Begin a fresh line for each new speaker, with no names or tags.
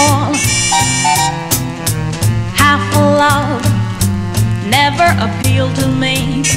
all. Half love never appealed to me.